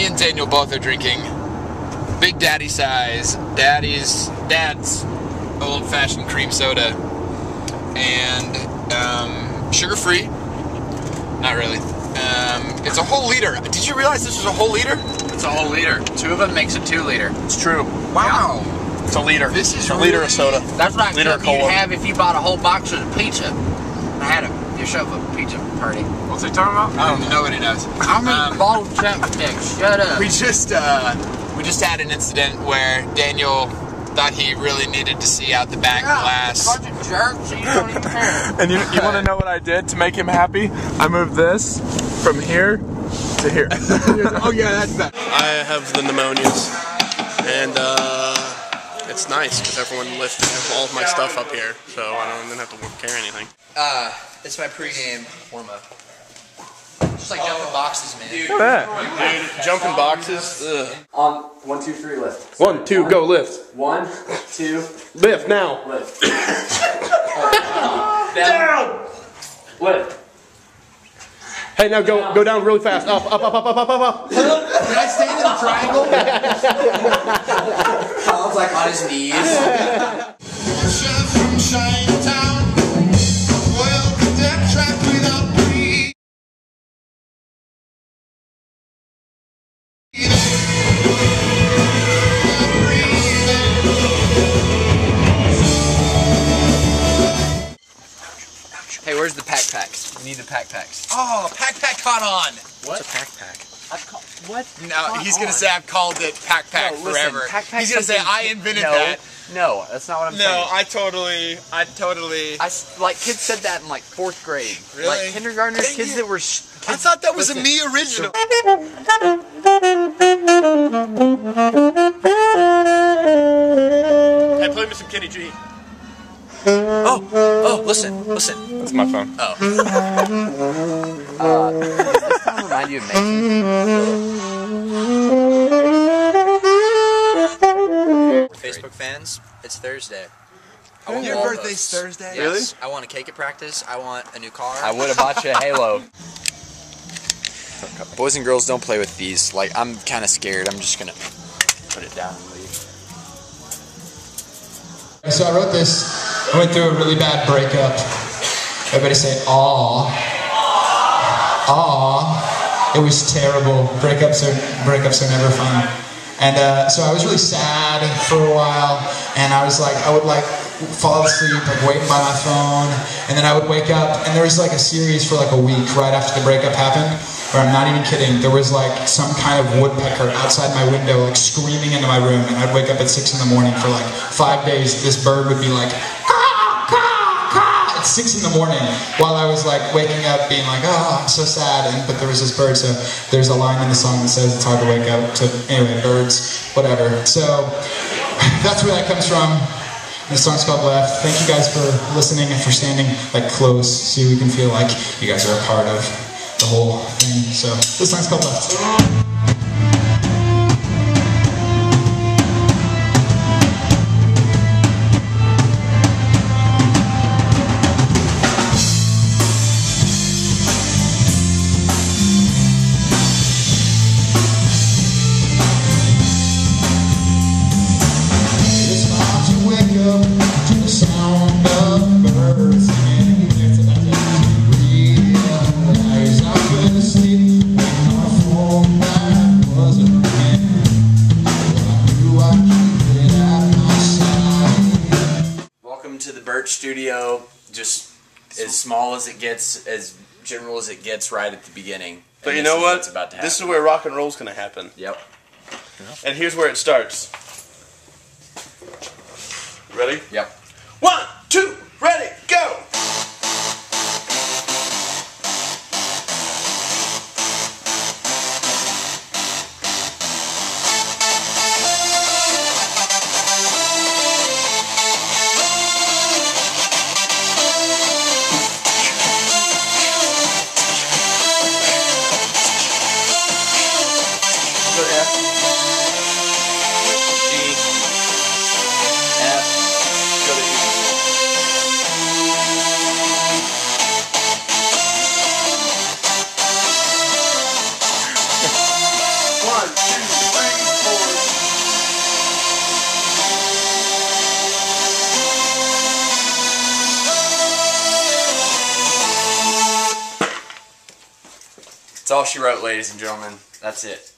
and Daniel both are drinking Big Daddy size, Daddy's Dad's old fashioned cream soda, and um, sugar free. Not really. Um, it's a whole liter. Did you realize this was a whole liter? It's a whole liter. Two of them makes a two liter. It's true. Wow. It's a liter. This is a liter really- of soda. That's what I Liter you'd have if you bought a whole box of pizza. I had a you show up a pizza party. What's he talking about? I don't know. Nobody knows. I'm Um, eating bottled chapstick. Shut up. We just uh, we just had an incident where Daniel thought he really needed to see out the back glass. Bunch of jerks. You don't even care. And you, you want to know what I did to make him happy? I moved this from here to here. oh yeah, that's that. I have the pneumonias, and uh, it's nice because everyone lifted all of my stuff up here, so I don't even have to carry anything. Uh, it's my pregame warm up. Just like jumping boxes, man. Look at that. Dude, jumping boxes. Ugh. On one, two, three, lift. One, two, go lift. One, two, Lift now. lift. Down. Lift. Hey, now go go down really fast. Up, up, up, up, up, up, up, up. Can I stand in the triangle? Colin's like on his knees. Hey, where's the pack packs? We need the pack packs. Oh, pack pack caught on. What's a pack pack? What? No, he's gonna say I've called it pack pack No, listen, forever. pack he's gonna say I invented no, that. No, that's not what I'm No, saying. No, I totally, I totally. I like kids said that in like fourth grade. Really? Like kindergartners, Dang kids it. that were. Sh- I thought that was a me original. Hey, play me some Kenny G. Oh, oh, listen, listen. That's my phone. Uh, does this song remind you of Mason? It's Thursday. I want Your all birthday's those. Thursday? Yes. I want a cake at practice. I want a new car. I would have bought you a Halo. Boys and girls don't play with these. Like, I'm kind of scared. I'm just gonna put it down and leave. So I wrote this. I went through a really bad breakup. Everybody say "aw." Aw. It was terrible. Breakups are breakups are never fun. And uh, so I was really sad for a while, and I was like, I would like fall asleep, like waiting by my phone, and then I would wake up, and there was like a series for like a week right after the breakup happened, where I'm not even kidding. There was like some kind of woodpecker outside my window, like screaming into my room, and I'd wake up at six in the morning for like five days. This bird would be like, caw, caw, caw, at six in the morning, while I was like waking up, being like, oh, I'm so sad. And but there was this bird, so there's a line in the song that says it's hard to wake up to anyway, birds, whatever. So that's where that comes from. The song's called Left. Thank you guys for listening and for standing like close so we can feel like you guys are a part of the whole thing. So this song's called Left. Studio. Just as small as it gets, as general as it gets, right at the beginning. But you know what? To. This is where rock and roll's gonna happen. Yep. And here's where it starts. Ready? Yep. One, That's all she wrote, ladies and gentlemen. That's it.